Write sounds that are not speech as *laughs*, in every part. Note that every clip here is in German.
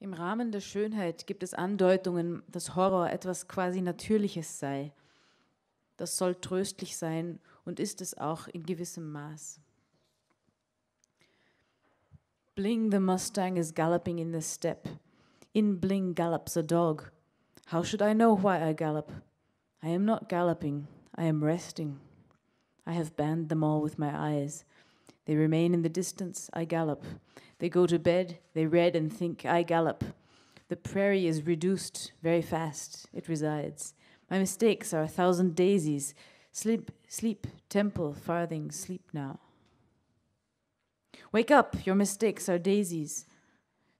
Im Rahmen der Schönheit gibt es Andeutungen, dass Horror etwas quasi Natürliches sei. Das soll tröstlich sein und ist es auch in gewissem Maß. Bling the Mustang is galloping in the steppe. In Bling gallops a dog. How should I know why I gallop? I am not galloping, I am resting. I have banned them all with my eyes. They remain in the distance, I gallop. They go to bed, they read and think, I gallop. The prairie is reduced very fast, it resides. My mistakes are a thousand daisies. Sleep, sleep, temple, farthing, sleep now. Wake up, your mistakes are daisies.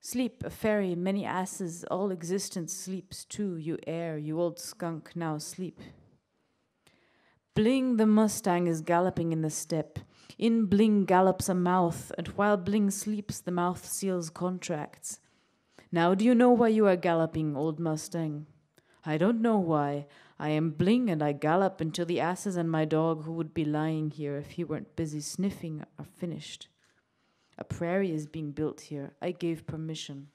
Sleep, a fairy, many asses, all existence sleeps too, you air, you old skunk, now sleep. Bling the Mustang is galloping in the steppe. In Bling gallops a mouth, and while Bling sleeps, the mouth seals contracts. Now do you know why you are galloping, old Mustang? I don't know why. I am Bling, and I gallop until the asses and my dog, who would be lying here if he weren't busy sniffing, are finished. A prairie is being built here. I gave permission.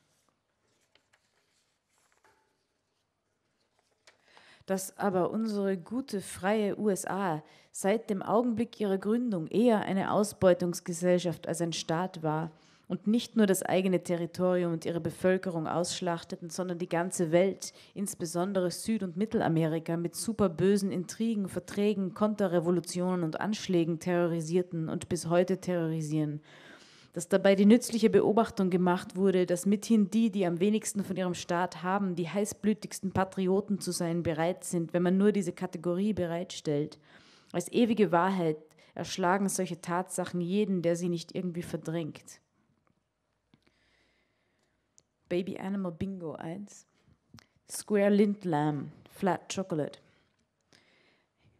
Dass aber unsere gute freie USA seit dem Augenblick ihrer Gründung eher eine Ausbeutungsgesellschaft als ein Staat war und nicht nur das eigene Territorium und ihre Bevölkerung ausschlachteten, sondern die ganze Welt, insbesondere Süd- und Mittelamerika, mit superbösen Intrigen, Verträgen, Konterrevolutionen und Anschlägen terrorisierten und bis heute terrorisieren dass dabei die nützliche Beobachtung gemacht wurde, dass mithin die, die am wenigsten von ihrem Staat haben, die heißblütigsten Patrioten zu sein bereit sind, wenn man nur diese Kategorie bereitstellt. Als ewige Wahrheit erschlagen solche Tatsachen jeden, der sie nicht irgendwie verdrängt. Baby Animal Bingo 1. Square Lint Lamb, Flat Chocolate.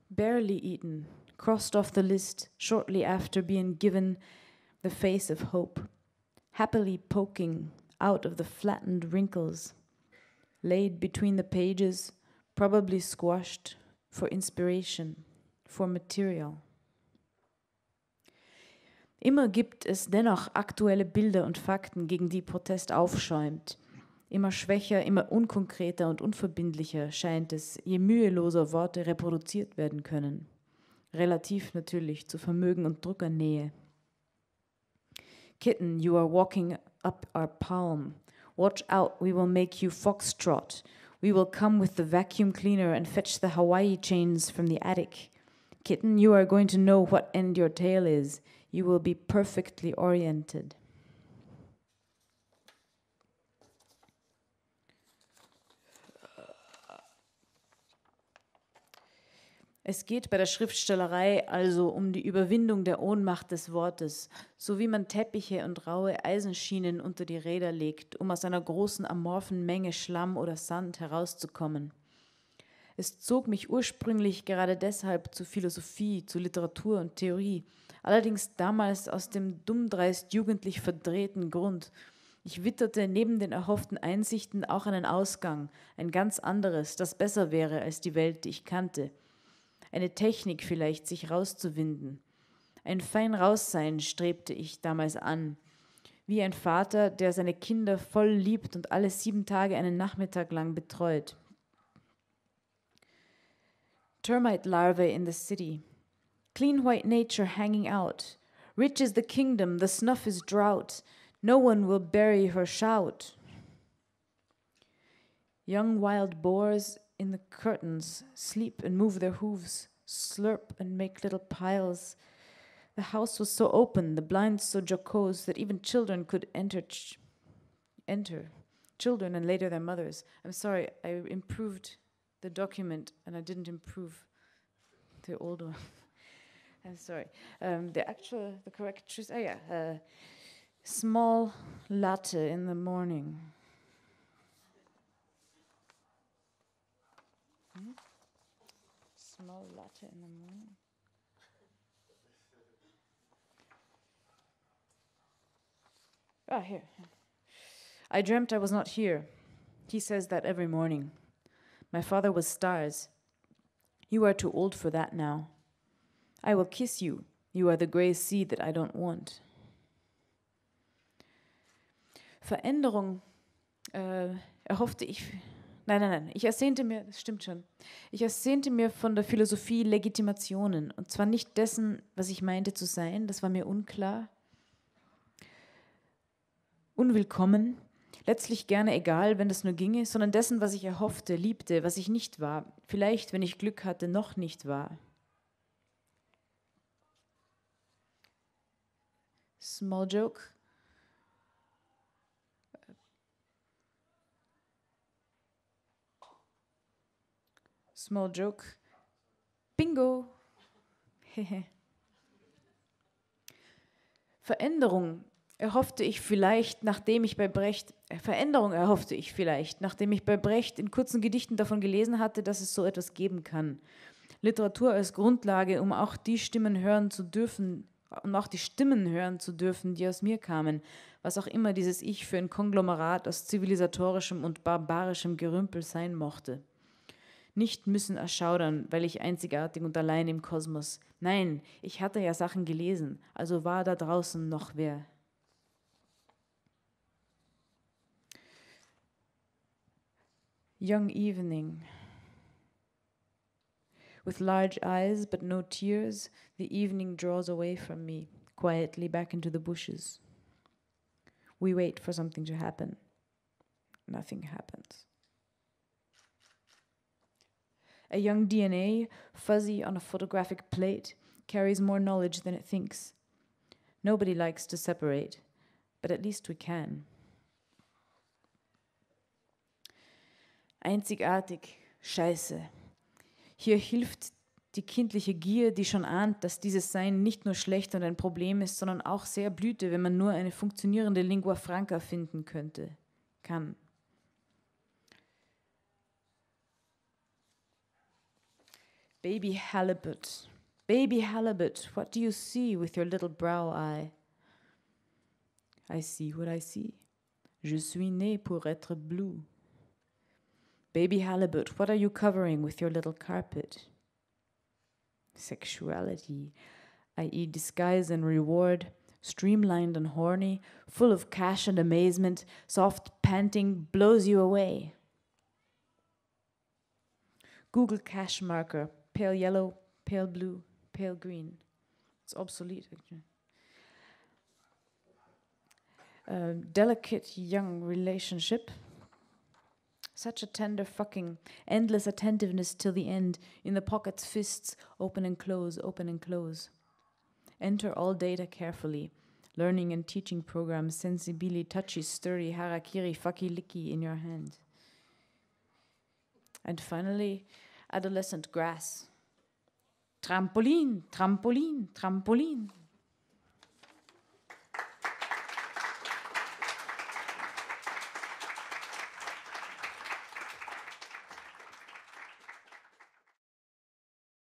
Barely eaten, crossed off the list shortly after being given the face of hope, happily poking out of the flattened wrinkles, laid between the pages, probably squashed for inspiration, for material. Immer gibt es dennoch aktuelle Bilder und Fakten, gegen die Protest aufschäumt. Immer schwächer, immer unkonkreter und unverbindlicher scheint es, je müheloser Worte reproduziert werden können. Relativ natürlich zu Vermögen und Druckernähe. Kitten, you are walking up our palm. Watch out, we will make you foxtrot. We will come with the vacuum cleaner and fetch the Hawaii chains from the attic. Kitten, you are going to know what end your tail is. You will be perfectly oriented. Es geht bei der Schriftstellerei also um die Überwindung der Ohnmacht des Wortes, so wie man Teppiche und raue Eisenschienen unter die Räder legt, um aus einer großen amorphen Menge Schlamm oder Sand herauszukommen. Es zog mich ursprünglich gerade deshalb zu Philosophie, zu Literatur und Theorie, allerdings damals aus dem dummdreist jugendlich verdrehten Grund. Ich witterte neben den erhofften Einsichten auch einen Ausgang, ein ganz anderes, das besser wäre als die Welt, die ich kannte – eine Technik vielleicht, sich rauszuwinden. Ein fein Raussein strebte ich damals an, wie ein Vater, der seine Kinder voll liebt und alle sieben Tage einen Nachmittag lang betreut. Termite larvae in the city. Clean white nature hanging out. Rich is the kingdom, the snuff is drought. No one will bury her shout. Young wild boars in the curtains, sleep and move their hooves, slurp and make little piles. The house was so open, the blinds so jocose that even children could enter. Ch- enter. Children and later their mothers. I'm sorry, I improved the document and I didn't improve the old one. *laughs* I'm sorry. Um, the actual, the correct truth. Oh yeah, uh, small latte in the morning. Small latte in the morning. Ah, here. I dreamt I was not here. He says that every morning. My father was stars. You are too old for that now. I will kiss you. You are the gray seed that I don't want. Veränderung äh, erhoffte ich, nein, nein, nein, ich ersehnte mir, das stimmt schon, ich ersehnte mir von der Philosophie Legitimationen. Und zwar nicht dessen, was ich meinte zu sein, das war mir unklar, unwillkommen, letztlich gerne egal, wenn das nur ginge, sondern dessen, was ich erhoffte, liebte, was ich nicht war, vielleicht, wenn ich Glück hatte, noch nicht war. Small joke. Small joke. Bingo. *laughs* Veränderung erhoffte ich vielleicht, nachdem ich bei Brecht, äh, Veränderung erhoffte ich vielleicht, nachdem ich bei Brecht in kurzen Gedichten davon gelesen hatte, dass es so etwas geben kann. Literatur als Grundlage, um auch die Stimmen hören zu dürfen, um auch die Stimmen hören zu dürfen, die aus mir kamen, was auch immer dieses Ich für ein Konglomerat aus zivilisatorischem und barbarischem Gerümpel sein mochte. Nicht müssen erschaudern, weil ich einzigartig und allein im Kosmos. Nein, ich hatte ja Sachen gelesen, also war da draußen noch wer. Young evening. With large eyes but no tears, the evening draws away from me, quietly back into the bushes. We wait for something to happen. Nothing happens. A young DNA, fuzzy on a photographic plate, carries more knowledge than it thinks. Nobody likes to separate, but at least we can. einzigartig, scheiße. Hier hilft die kindliche Gier, die schon ahnt, dass dieses Sein nicht nur schlecht und ein Problem ist, sondern auch sehr blüte, wenn man nur eine funktionierende Lingua franca finden könnte, kann. Baby Halibut, Baby Halibut, what do you see with your little brow eye? I see what I see. Je suis né pour être bleu. Baby halibut, what are you covering with your little carpet? Sexuality, i.e., disguise and reward, streamlined and horny, full of cash and amazement, soft panting, blows you away. Google cash marker, pale yellow, pale blue, pale green. It's obsolete, actually. Delicate young relationship such a tender fucking, endless attentiveness till the end, in the pockets, fists, open and close, open and close. Enter all data carefully. Learning and teaching programs, sensibili, touchy, sturdy, harakiri, fucky, licky in your hand. And finally, adolescent grass. Trampoline, trampoline, trampoline.